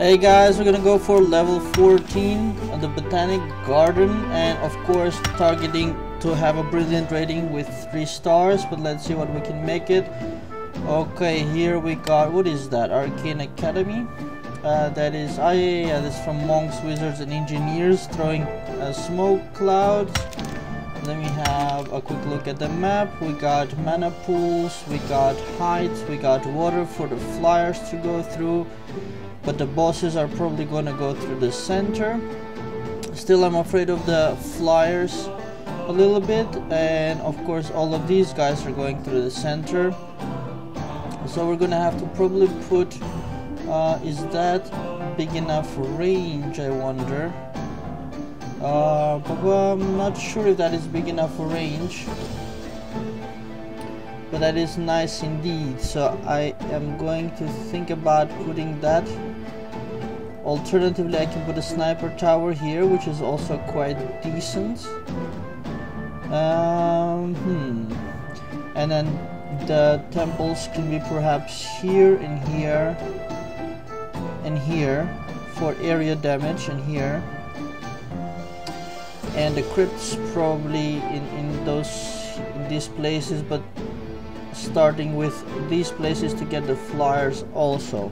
Hey guys, we're gonna go for level 14 of the Botanic Garden and of course targeting to have a brilliant rating with 3 stars but let's see what we can make it. Okay, here we got, what is that? Arcane Academy? Uh, that is, oh yeah, yeah, from Monks, Wizards and Engineers throwing uh, smoke clouds. Then we have a quick look at the map. We got mana pools, we got heights, we got water for the flyers to go through but the bosses are probably gonna go through the center. Still I'm afraid of the flyers a little bit and of course all of these guys are going through the center. So we're gonna have to probably put uh, is that big enough range I wonder? Uh, but I'm not sure if that is big enough range. But that is nice indeed. So I am going to think about putting that alternatively I can put a sniper tower here which is also quite decent um, hmm. and then the temples can be perhaps here and here and here for area damage and here and the crypts probably in, in those in these places but starting with these places to get the flyers also.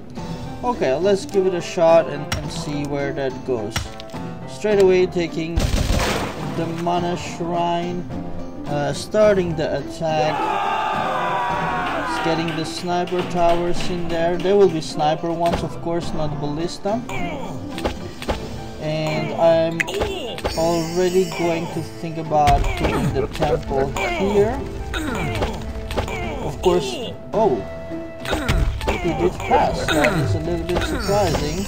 Okay, let's give it a shot and, and see where that goes. Straight away taking the mana shrine, uh, starting the attack, it's getting the sniper towers in there. There will be sniper ones, of course, not ballista. And I'm already going to think about putting the temple here of course... Oh! He did pass. A little bit surprising.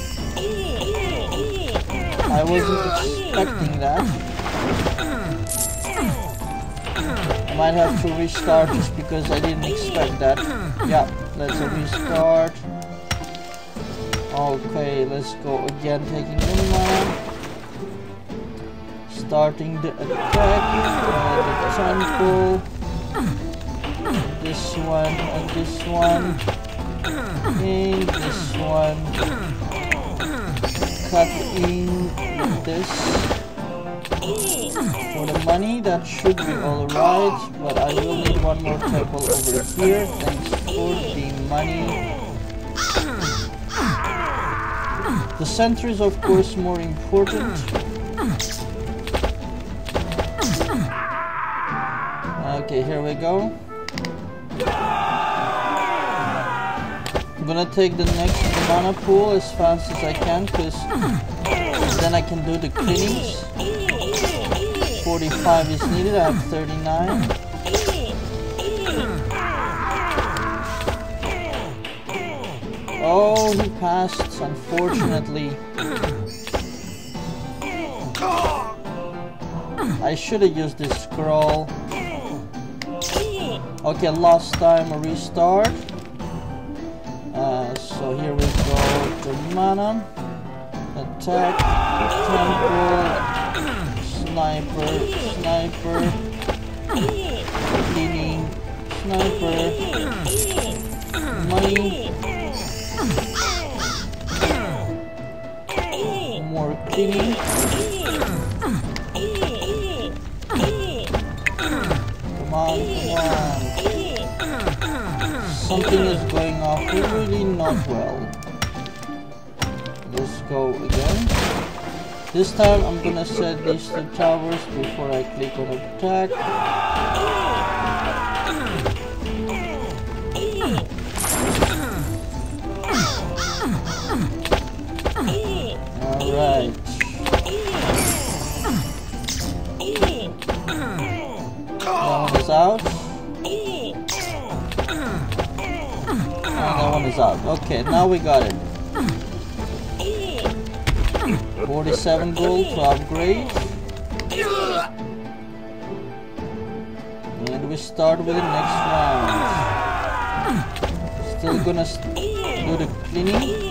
I wasn't expecting that. I might have to restart just because I didn't expect that. Yeah, let's restart. Okay, let's go again, taking mana. Starting the attack, uh, the temple this one, and this one, and this one. Cut in this. For the money, that should be alright, but I will need one more temple over here. Thanks for the money. The center is of course more important. Okay, here we go. Gonna take the next mana pool as fast as I can because then I can do the cleanings. 45 is needed, I have 39. Oh, he passed, unfortunately. I should have used this scroll. Okay, last time a restart. To mana, attack, temple, sniper, sniper, sniper, money, more. Come on, come on. Something is going off really not well. Let's go again. This time I'm gonna set these two towers before I click on attack. Alright. That one is out. that one is out. Okay, now we got it. 47 gold to upgrade. And we start with the next round. Still gonna do the cleaning.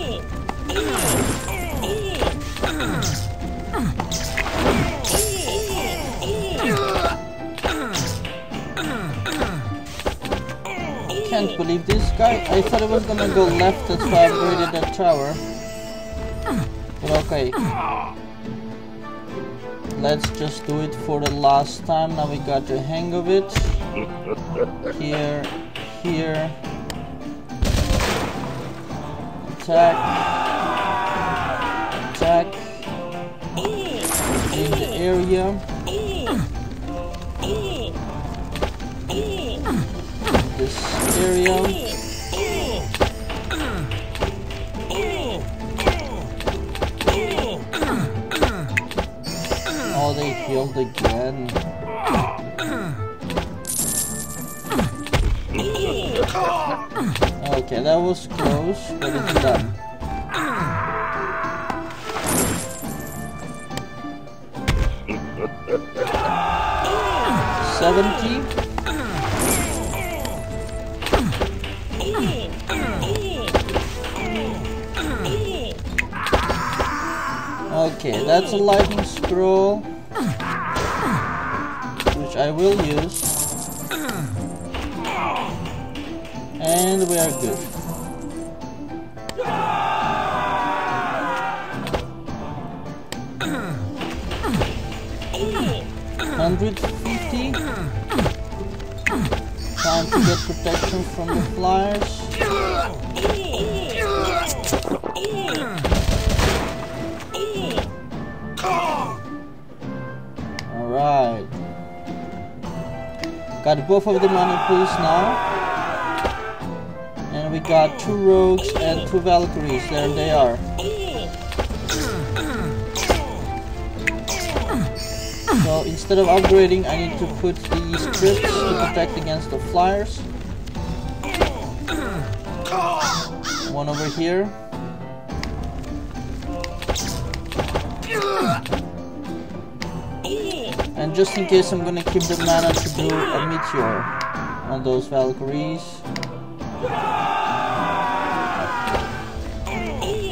can't believe this guy. I thought it was gonna go left, that's why I upgraded that tower. Okay. Let's just do it for the last time. Now we got the hang of it. Here, here. Attack. Attack. In the area. This area. They healed again. Okay, that was close, but it's done. Seventy. Okay, that's a lightning scroll, I will use. And we are good. Hundred fifty. Time to get protection from the flyers. Got both of the money pools now. And we got two rogues and two Valkyries. There they are. So instead of upgrading, I need to put these crypts to protect against the flyers. One over here. And just in case, I'm gonna keep the mana to do a meteor on those Valkyries.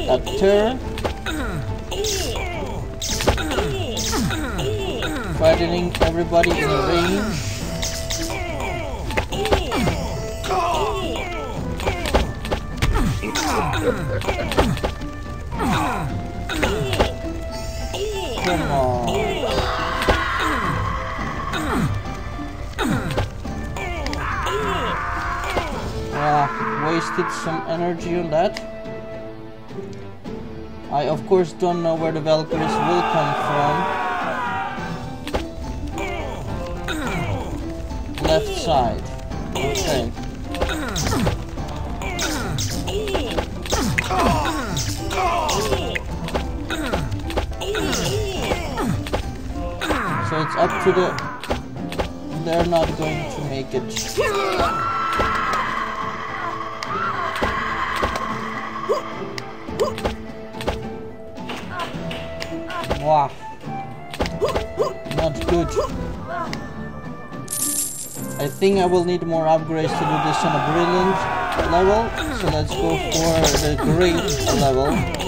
A turn. Frightening everybody in range. Come on. Wasted some energy on that. I of course don't know where the Valkyries will come from. Left side. Okay. So it's up to the... They're not going to make it. Wow. Not good. I think I will need more upgrades to do this on a brilliant level. So let's go for the great level.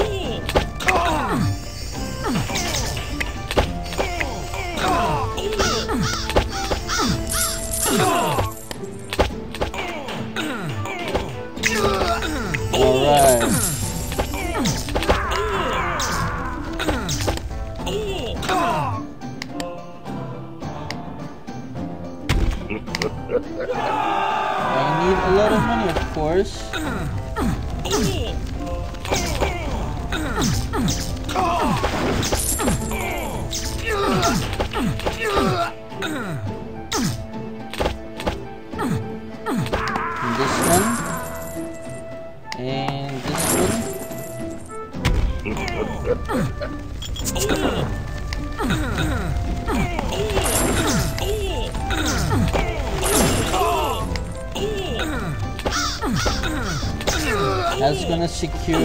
That's gonna secure.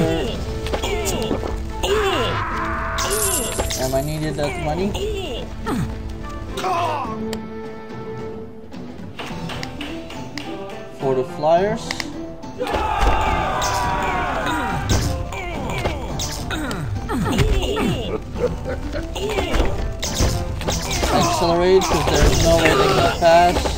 Am I needed that money? For the flyers. Accelerate because there's no way they can pass.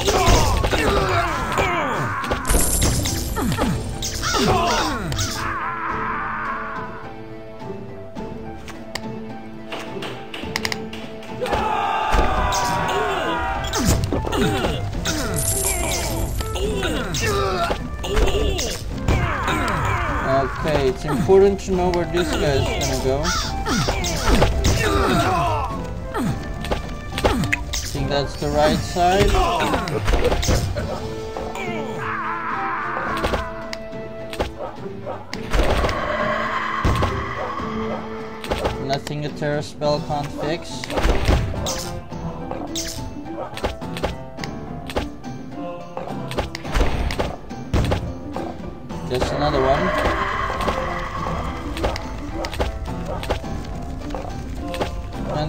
Okay, it's important to know where this guy is gonna go. think that's the right side. Nothing a terror spell can't fix. Just another one.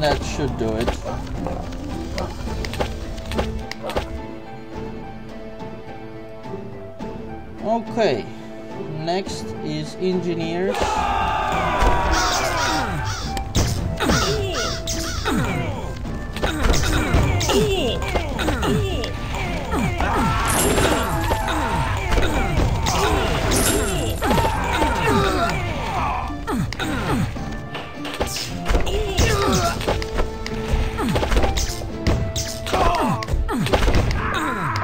And that should do it. Okay, next is engineers.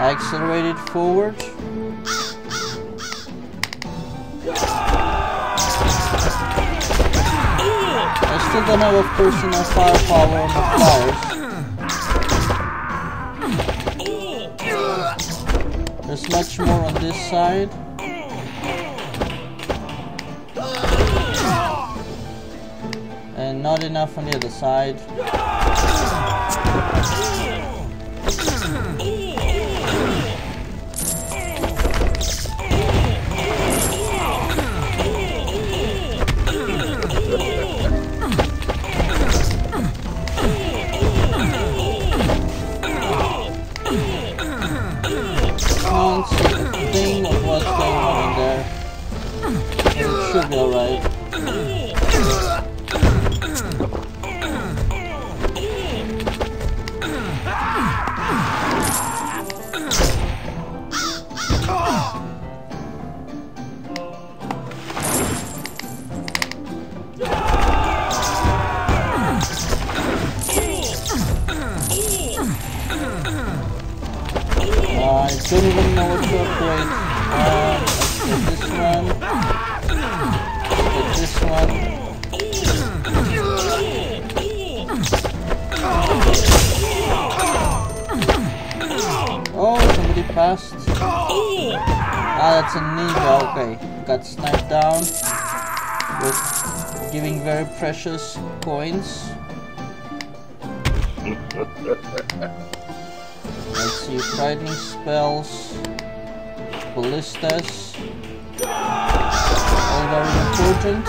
Accelerated forward. I still don't have, course, enough firepower on the flyers. There's much more on this side. And not enough on the other side. I don't even know what to upgrade. Um, let's this one. Let's this one. Oh, somebody passed. Ah, that's a ninja. Okay, got sniped down with giving very precious coins. See, frightening spells, ballistas, all very important.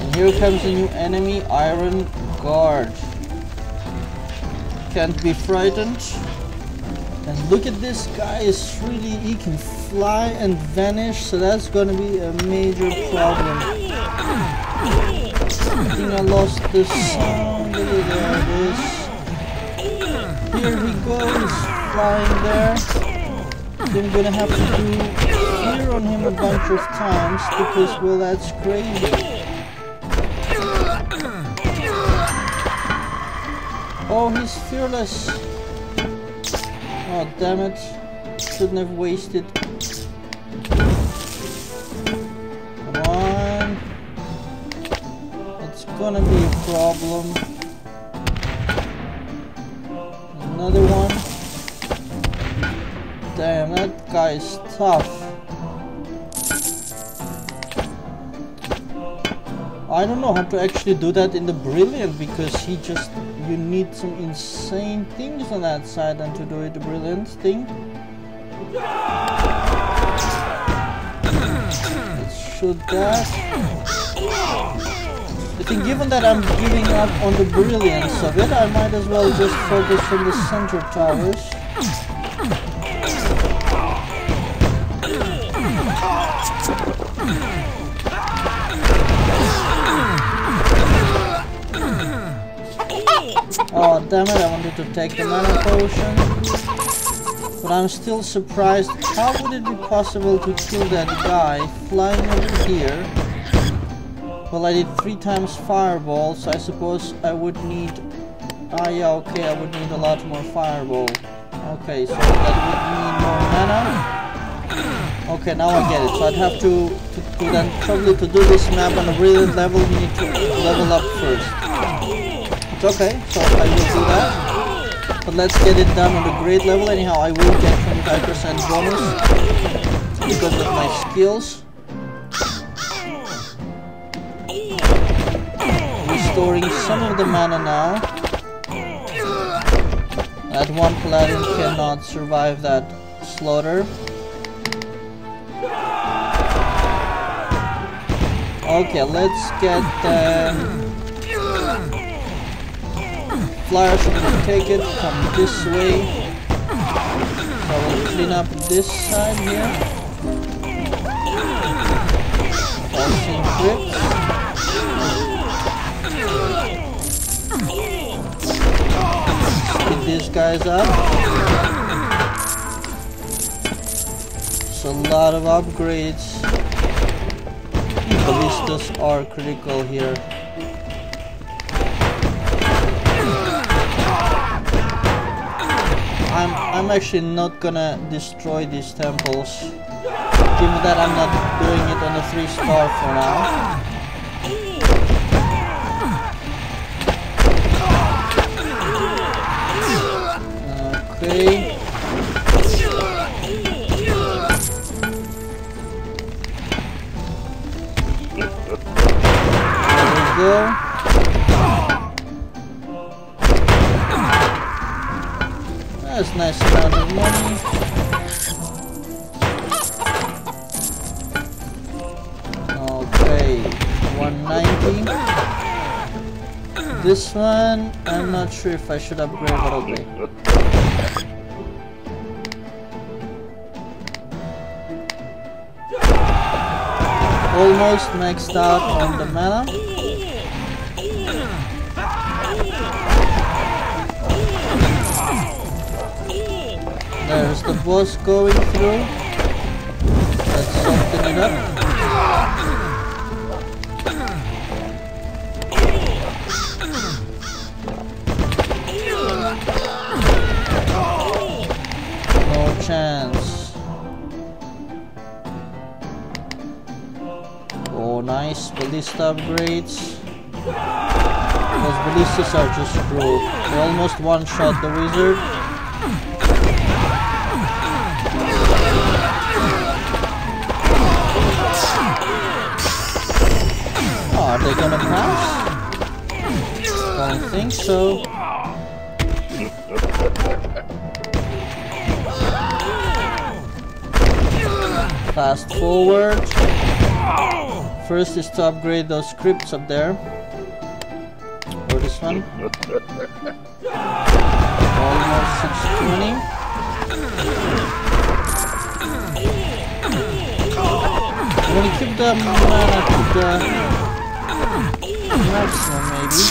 And here comes a new enemy, Iron Guard. Can't be frightened. And look at this guy, is really, he can fly and vanish, so that's gonna be a major problem. I think I lost the sound, oh, there it is. Here he goes, flying there. I'm gonna have to do fear on him a bunch of times because, well, that's crazy. Oh, he's fearless. Oh, damn it. Shouldn't have wasted. Come on. It's gonna be a problem. Another one. Damn, that guy is tough. I don't know how to actually do that in the Brilliant because he just... You need some insane things on that side and to do it the Brilliant thing. Let's shoot that. I think given that I'm giving up on the brilliance of it, I might as well just focus from the center towers. Oh damn it, I wanted to take the mana potion. But I'm still surprised, how would it be possible to kill that guy flying over here? Well, I did three times fireball, so I suppose I would need... Ah, yeah, okay, I would need a lot more fireball. Okay, so that would mean more mana. Okay, now I get it. So I'd have to to, to then probably to do this map on a brilliant level, you need to level up first. It's okay, so I will do that. But let's get it done on the great level. Anyhow, I will get 25% bonus because of my skills. Restoring some of the mana now. That one paladin cannot survive that slaughter. Okay, let's get um, Flyers take it from this way. So we'll clean up this side here. Pulsing crypts. Get these guys up. It's a lot of upgrades. Ballistas are critical here. I'm I'm actually not gonna destroy these temples. Given that I'm not doing it on a 3 star for now. Okay. go. That's nice amount of money. Okay, 190. This one, I'm not sure if I should upgrade, but okay. Almost maxed out on the mana. There's the boss going through. Let's soften it up. No chance. Nice ballista upgrades. Those ballistas are just cruel. They almost one-shot the wizard. Oh, are they gonna pass? Don't think so. Fast forward. First is to upgrade those crypts up there. Or this one. Almost 620. I'm gonna keep the uh, mana to the maximum maybe.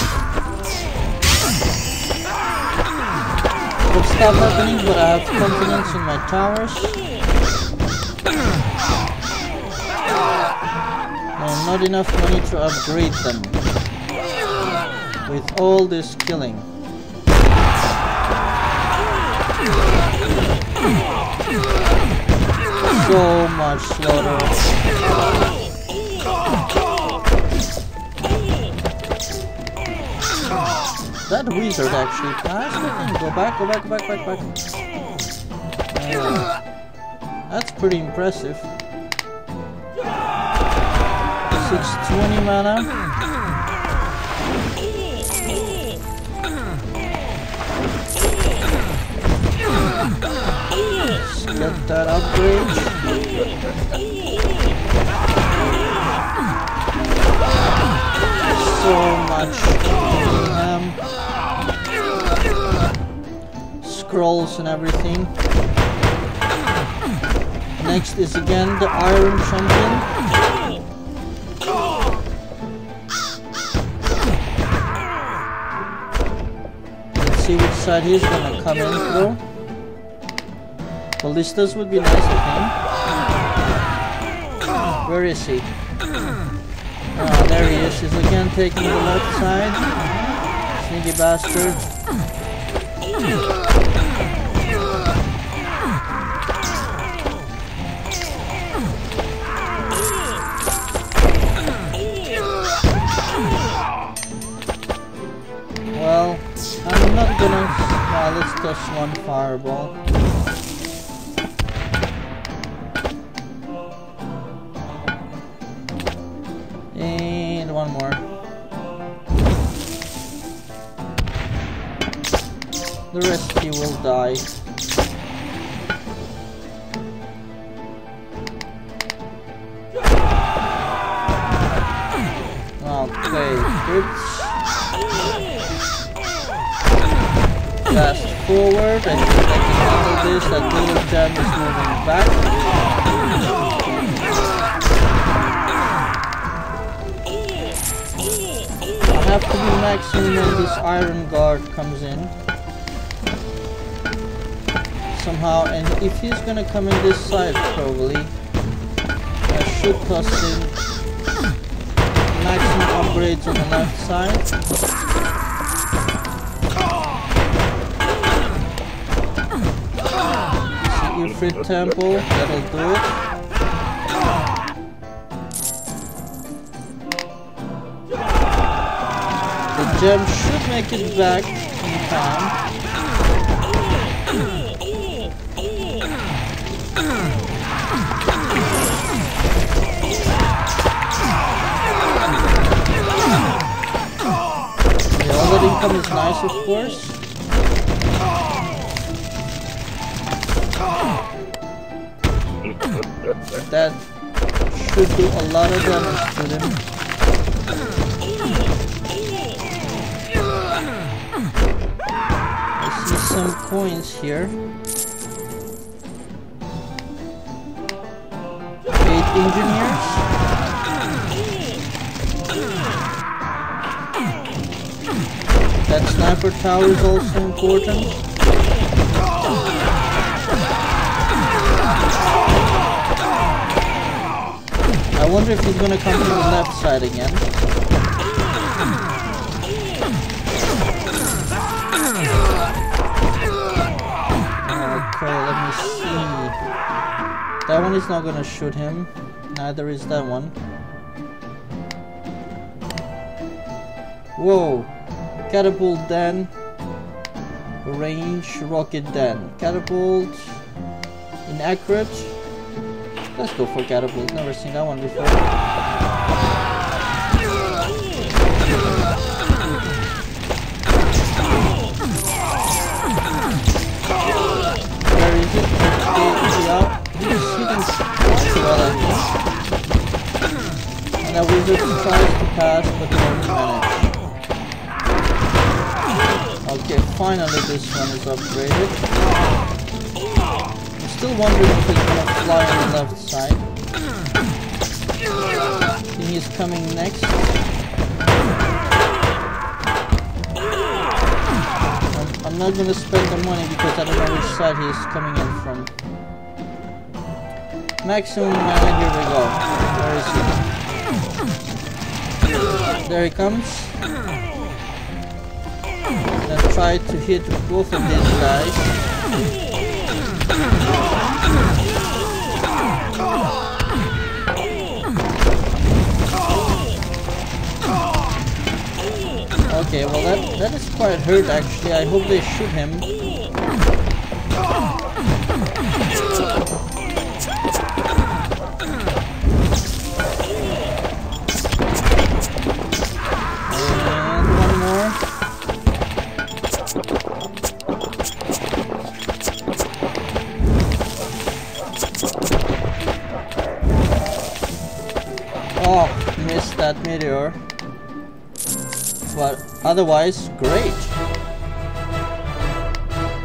Could stop happening, but I have confidence in my towers. Not enough money to upgrade them. With all this killing. So much slaughter. That wizard actually passed, I think. Go back, go back, go back, back, back. Uh, that's pretty impressive. 620 mana. Get that upgrade. So much mayhem. Scrolls and everything. Next is again the Iron Champion. He's gonna come in through. Ballistas would be nice of him. Where is he? Ah, there he is. He's again taking the left side. Sneaky bastard. Gonna... Well, let's toss one fireball. And one more. The rest he will die. Okay, oops. Forward, and can handle this, that little gem is moving back. I have to be maximum when this iron guard comes in. Somehow, and if he's gonna come in this side probably, I should toss him maximum upgrades on the left side. Ifrit Temple, that'll do it. The gem should make it back in time. income is nice, of course. That should do a lot of damage to them. I see some coins here. Eight engineers. That sniper tower is also important. I wonder if he's gonna come from the left side again. Okay, let me see. That one is not gonna shoot him. Neither is that one. Whoa. Catapult then. Range rocket then. Catapult. Inaccurate. Let's go for catapult. Never seen that one before. Where is it? Out. He's to pass, but won't manage. Okay, finally this one is upgraded. Still wondering if he's gonna fly on the left side. think he's coming next. I'm, I'm not gonna spend the money because I don't know which side he's coming in from. Maximum mana, here we go. Where is he? There he comes and try to hit both of these guys. Okay, well that, that is quite hurt actually. I hope they shoot him. Otherwise, great.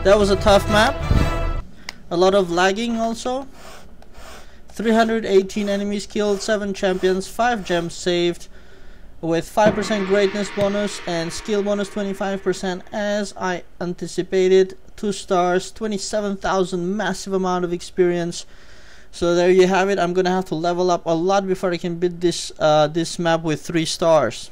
That was a tough map. A lot of lagging also. 318 enemies killed, 7 champions, 5 gems saved with 5% greatness bonus and skill bonus 25% as I anticipated. 2 stars, 27,000 massive amount of experience. So there you have it. I'm gonna have to level up a lot before I can beat this uh, this map with three stars.